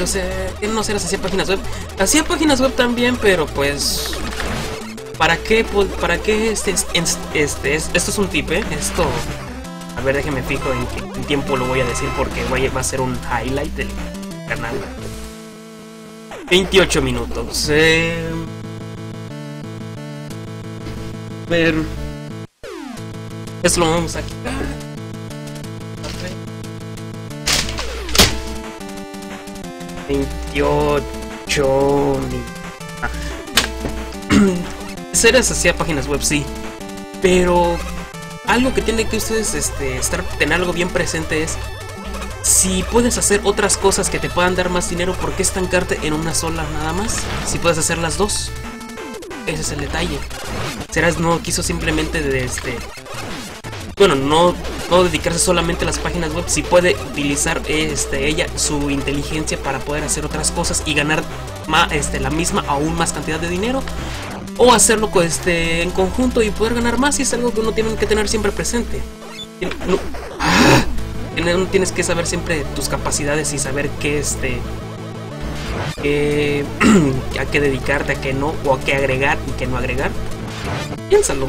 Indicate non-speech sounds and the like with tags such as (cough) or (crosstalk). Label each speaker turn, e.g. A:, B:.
A: o sea, no hacer hacía páginas web. Hacía páginas web también, pero pues... ¿Para qué? ¿Para qué este, este, esto es un tip, ¿eh? Esto... A ver, déjeme fijo en qué tiempo lo voy a decir porque va a ser un highlight del canal. 28 minutos. Eh... A ver... Esto lo vamos a quitar. 28 ah. (clears throat) Hacía páginas web, sí. Pero algo que tienen que ustedes este, estar, tener algo bien presente es si puedes hacer otras cosas que te puedan dar más dinero, ¿por qué estancarte en una sola nada más? Si puedes hacer las dos. Ese es el detalle. Serás no quiso simplemente de este bueno, no, no dedicarse solamente a las páginas web, si puede utilizar este, ella su inteligencia para poder hacer otras cosas y ganar más, este, la misma aún más cantidad de dinero. O hacerlo este, en conjunto y poder ganar más y es algo que uno tiene que tener siempre presente. No, ah, tienes que saber siempre tus capacidades y saber qué este (clears throat) a qué dedicarte, a qué no, o a qué agregar y qué no agregar. Piénsalo.